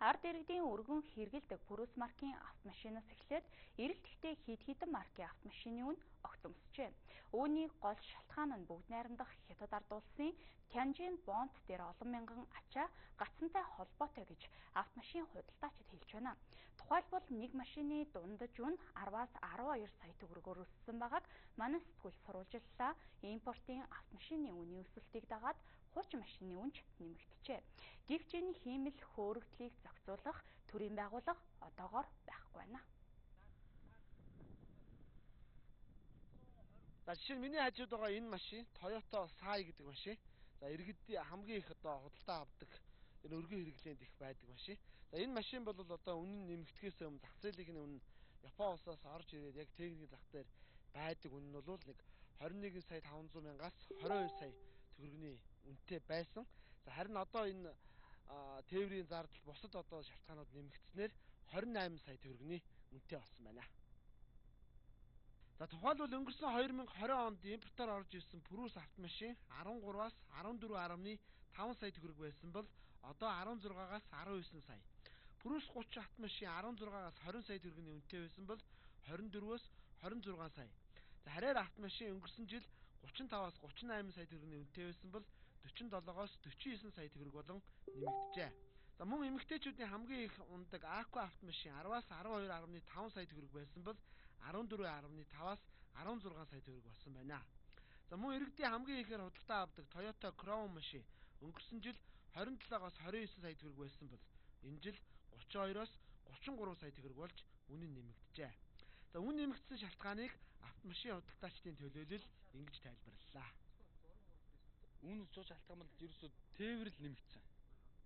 Ард иргэдийн өргөн хэрэгэлдэг пүрүс маркийн автомашинаас эхлээд эрэлтгтээ хид хідэн маркийн автомашины үн огцомсжээ. Үүний гол шалтгаан нь бүгд найрамдах хятад ард улсын Тянжин бомт дээр олон мянган ачаа гацантай холбоотой гэж автомашин худалдаачид хэлж байна. Тухайлбал нэг машины дундаж үн 10-аас 12 сая төгрөгөөр өссөн байгааг манай сэтгүүл сурвалжллаа. Импортын автомашины үнийн өсөлтийг дагаад хуучин машины үнж нэмэгдэжээ. Гэвч энэ хиймэл хөөрөгдлийг зохицуулах төрийн байгууллага одоогоор байхгүй байна. За жишээ нь миний хажууд байгаа энэ машин Toyota Sai гэдэг машин. За иргэд хамгийн их одоо худалдаа авдаг энэ өргөн хэрэглээнд их байдаг машин. За энэ машин бол одоо үнэн нэмэгдэхээс өмнө зах зээлийн үнэ Япон улсаас орж ирээд яг техникийн зах дээр байдаг үнэ нь бол нэг 21 сая 500 мянгаас 22 сая төгрөгийн үнэтэй байсан. За харин одоо энэ тээврийн зардал бусад одоо шалтгаанууд нэмэгдснээр 28 сая төгрөгийн үнэтэй болсон байна. За тухайлбал өнгөрсөн 2020 онд импортоор орж ирсэн Purus автомашин 13-аас 14.5 сая төгрөг байсан бол одоо 16-аас 19 сая. Purus 30 автомашин 16-аас 20 сая төгрөгийн үнэтэй байсан бол 24-өөс 26 сая. За харьяар автомашин өнгөрсөн жил 35-аас 38 сая төгрөгийн үнэтэй байсан бол 47-оос 49 сая төгрөг болон нэмэгджээ. За мөн эмэгтэйчүүдийн хамгийн их ундаг Aqua автомашин 10-аас 12.5 сая төгрөг байсан бол 14.5-аас 16 сая төгрөг болсон байна. За мөн иргэдийн хамгийн ихээр худалдаа авдаг Toyota Crown машин өнгөрсөн жил 27-аас 29 сая төгрөг байсан бол энэ жил 32-оос 33 сая төгрөг болж үнэ нь нэмэгджээ. За үн нэмэгдсэн шалтгааныг автомашин худалдаачдын төлөөлөл ингэж тайлбарллаа. Үн өсөж шалтгаан бол ерөөсөө тээврэл нэмэгдсэн.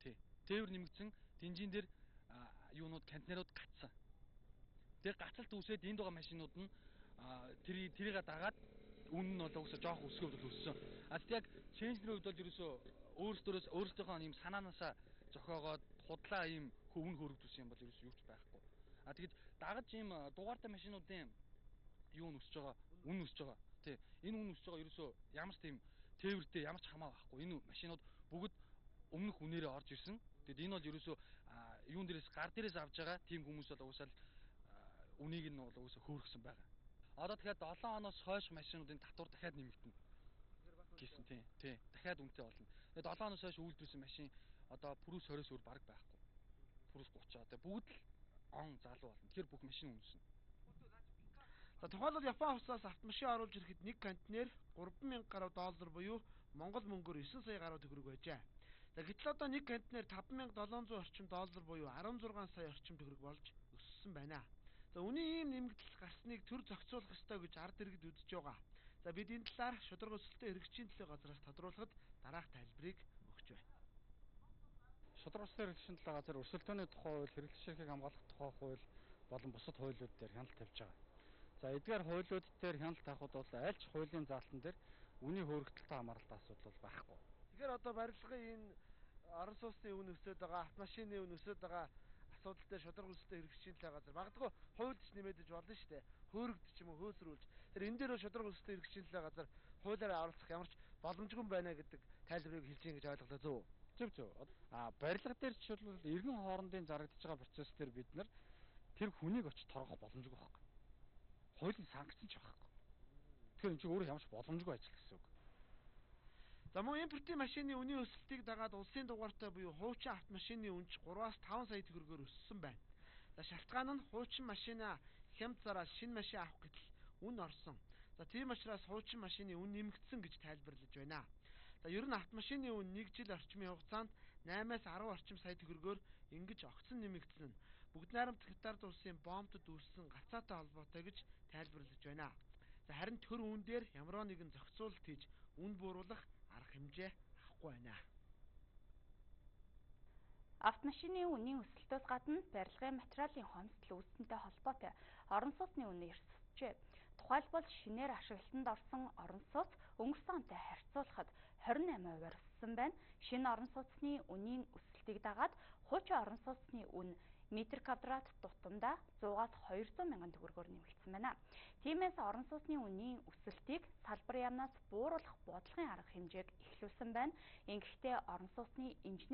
Тий тээвэр нэмэгдсэн динжин дээр юунууд контейнерууд гацсан. Тэгээ гацалт үүсээд энд байгаа машинууд нь тэр тэрийг дагаад үнэн нь бол угсаа жоох өсгөөд өссөн. А тэгт яг ченжнэр үед бол ерөөсөө өөрсдөөс өөрсдийнхөө юм санаанаасаа зохиогоод худлаа ийм хөвн хөрөгдүүлсэн юм бол ерөөсөө юу ч байхгүй. А тэгэж дагаж ийм дугаартай машинуудын юу нь өсөж байгаа, үн өсөж байгаа. Тий. Энэ үн өсөж байгаа ерөөсөө ямар ч тийм тээвэртэй ямар ч хамаа байхгүй. Энэ машинууд бүгд өмнөх үнээрээ орж ирсэн. Тэгэд энэ бол ерөөсөө юун дээрээс гар дээрээс авж байгаа тийм хүмүүс бол угсаал үнийг нь бол угсаа хөөргсөн байгаа. Одоо дахиад 7 оноос хойш машинуудын татвар дахиад нэмэгдэнэ гэсэн тийм тий дахиад үнэтэй болно. Тэгээд 7 оноос хойш үйлдвэрлэсэн машин одоо Purus 20-с өөр баг байхгүй. Purus 30 одоо бүгд л он залуу болно. Тэгэхээр бүх машин үнэснэ. За тухайлбал Япон улсаас автомашин оруулж ирэхэд нэг контейнер 3000 гаруй доллар буюу Монгол мөнгөөр 9 сая гаруй төгрөг байжээ. За гэтэл одоо нэг контейнер 5700 орчим доллар буюу 16 сая орчим төгрөг болж өссөн байна. За үнийн ийм нэмэгдэл гарсныг төр зохицуулах ёстой гэж ард иргэд үзэж байгаа. За бид энэ талаар шударга өсөлтөд хэрэгжийн төлөө газраас тодруулахад дараах тайлбарыг өгч байна. Шударга өсөлтөд хэрэгжийн төлөө газар өсөлтөөний тухай хууль, хэрэглэгч эрхийг хамгаалах тухай хууль болон бусад хуулиуд дээр хяналт тавьж байгаа. За эдгээр хуулиуд дээр хяналт тавихад бол аль ч хуулийн заалтан дээр үнийн хөөрөгдөлтөд хамааралтай асуудал байхгүй. Тэгэхээр одоо барилгын энэ орон сууцны үн өсөд байгаа, автомашины үн өсөд байгаа асуудал дээр шударга үлстэй хэрэгжиж байгаа газар магадгүй хуульд ч нэмэгдэж болно шүү дээ. Хөөрөгдөж юм уу хөөсрүүлж. Тэр энэ дээр шударга үлстэй хэрэгжиж байгаа газар хуулиараа оролцох ямар ч боломжгүй байна гэдэг тайлбарыг хэлж ийн гэж ойлголоо зөв. Зөв зөв. А барилга дээр ч бол эргэн хоорондын зарагдаж байгаа процесс дээр бид нар тэр хүнийг очиж торгох боломжгүй байхгүй. Хуулийн санкцч байхгүй. Тэгэхээр энэ чинь өөрөө ямар ч боломжгүй ажил гэсэн үг. За мөн импортын машины үнийн өсөлтийг дагаад улсын дугаартай буюу хуучин автомашины үнж 3-аас 5 сая төгрөгөөр өссөн байна. За шалтгаан нь хуучин машина хямд зараа шинэ машин авах гэтэл үн орсон. За тийм учраас хуучин машины үн нэмэгдсэн гэж тайлбарлаж байна. За ер нь автомашины үн 1 жил орчмын хугацаанд 8-аас 10 орчим сая төгрөгөөр ингэж огцон нэмэгдсэн нь бүгд найрамд Катард улсын бомбтод үүссэн гацаатай холбоотой гэж тайлбарлаж байна. За харин төр үн дээр ямар нэгэн зохицуулалт хийж үн бууруулах арга хэмжээ авахгүй байна. Автомашины үнийн өсөлтөөс гадна барилгын материалын хомсдол үүснэнтэй холбоотой орон сууцны үнэ эрсжээ. Тухайлбал шинээр ашиглалтанд орсон орон сууц өнгөрсөн онтой харьцуулахад 28%-аар өссөн байна. Шинэ орон сууцны үнийн өсөлтийг дагаад хуучин орон сууцны үн метр квадрат тутамдаа 100-аас 200 мянган төгрөгөөр нэмэгдсэн байна. Тиймээс орон сууцны үнийн өсөлтийг салбар яамнаас бууруулах бодлогын арга хэмжээг эхлүүлсэн байна. Ингэхдээ орон сууцны инженер